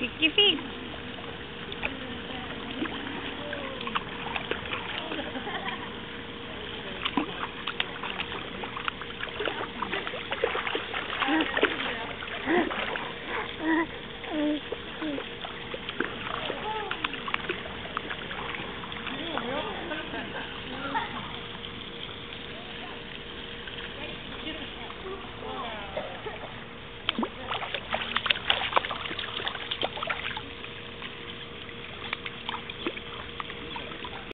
Kick your feet.